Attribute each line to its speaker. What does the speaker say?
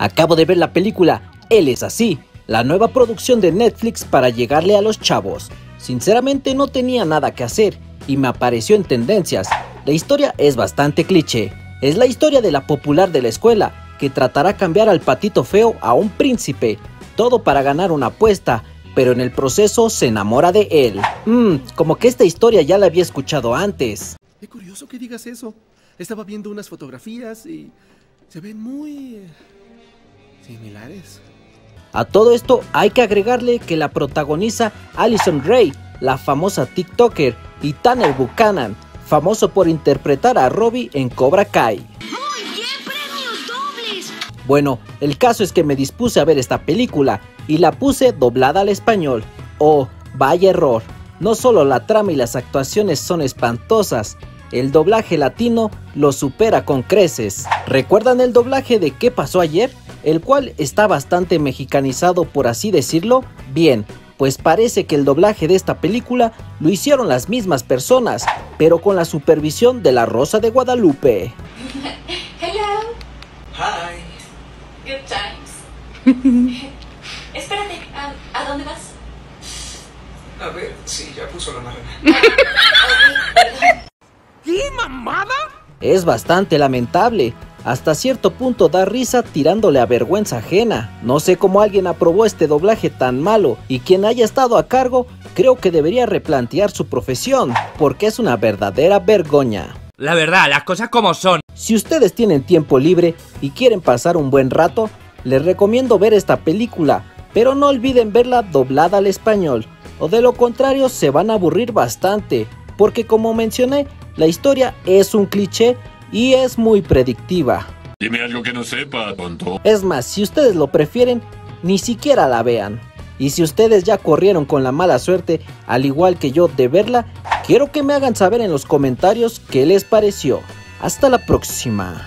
Speaker 1: Acabo de ver la película Él es así, la nueva producción de Netflix para llegarle a los chavos. Sinceramente no tenía nada que hacer y me apareció en tendencias. La historia es bastante cliché. Es la historia de la popular de la escuela que tratará cambiar al patito feo a un príncipe. Todo para ganar una apuesta, pero en el proceso se enamora de él. Mmm, como que esta historia ya la había escuchado antes.
Speaker 2: Qué curioso que digas eso. Estaba viendo unas fotografías y se ven muy similares.
Speaker 1: A todo esto hay que agregarle que la protagoniza Alison Ray, la famosa TikToker, y Tanner Buchanan, famoso por interpretar a Robbie en Cobra Kai.
Speaker 3: Muy bien, premios dobles.
Speaker 1: Bueno, el caso es que me dispuse a ver esta película y la puse doblada al español. Oh, vaya error. No solo la trama y las actuaciones son espantosas, el doblaje latino lo supera con creces. ¿Recuerdan el doblaje de ¿Qué pasó ayer? El cual está bastante mexicanizado por así decirlo. Bien, pues parece que el doblaje de esta película lo hicieron las mismas personas, pero con la supervisión de la Rosa de Guadalupe.
Speaker 4: Hello.
Speaker 2: Hi.
Speaker 4: Good times. Espérate, ¿a, ¿a dónde vas?
Speaker 2: A ver, sí, ya puso la marrana.
Speaker 1: Es bastante lamentable. Hasta cierto punto da risa tirándole a vergüenza ajena. No sé cómo alguien aprobó este doblaje tan malo y quien haya estado a cargo creo que debería replantear su profesión porque es una verdadera vergoña.
Speaker 5: La verdad, las cosas como son.
Speaker 1: Si ustedes tienen tiempo libre y quieren pasar un buen rato, les recomiendo ver esta película, pero no olviden verla doblada al español, o de lo contrario se van a aburrir bastante, porque como mencioné, la historia es un cliché y es muy predictiva.
Speaker 6: Dime algo que no sepa, tonto.
Speaker 1: Es más, si ustedes lo prefieren, ni siquiera la vean. Y si ustedes ya corrieron con la mala suerte, al igual que yo, de verla, quiero que me hagan saber en los comentarios qué les pareció. Hasta la próxima.